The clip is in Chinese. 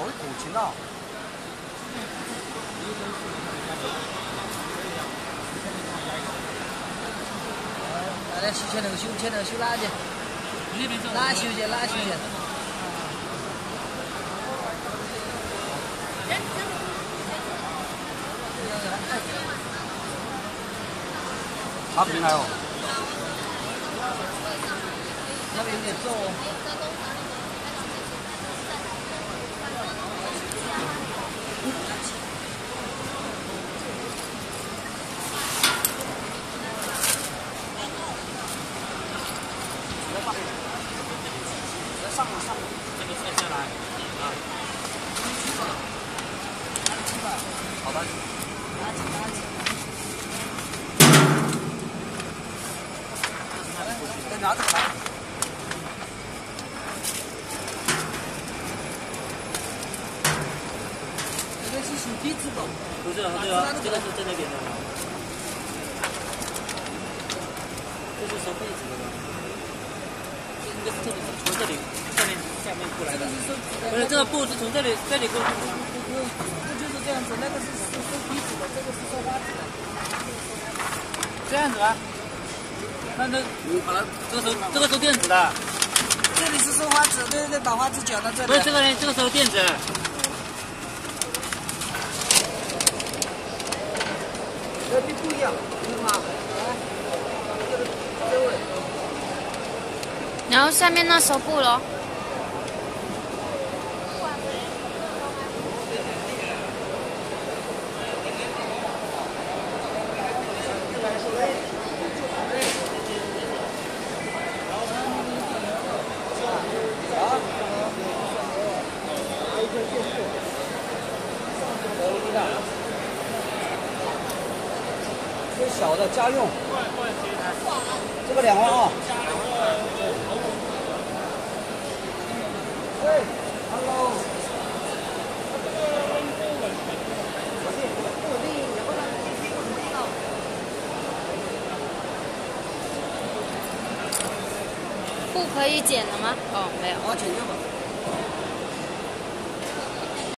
我会鼓琴啊。来来，修牵头，修牵头，修哪去？哪修去？哪修去？他平来哦。那边有点上了上了，这个撤下来啊。好的。拿起拿起。再拿着来。这个是属地质的。不是，这个这个是在那边的，这是收被子的这里，从这里下面下面过来的。不是，这个布是从这里这里过去。不不不就是这样子，那个是收收皮子的，这个是收花纸的。这样子啊？那那你把它这个收这个收电子的。这里是收花纸，对对对，把花纸卷到这里。不是这个呢，这个收电子。不一样，知道吗？这然后下面那收布咯。这小的家用，这个两万啊。不可以剪的吗？哦，没有，我剪。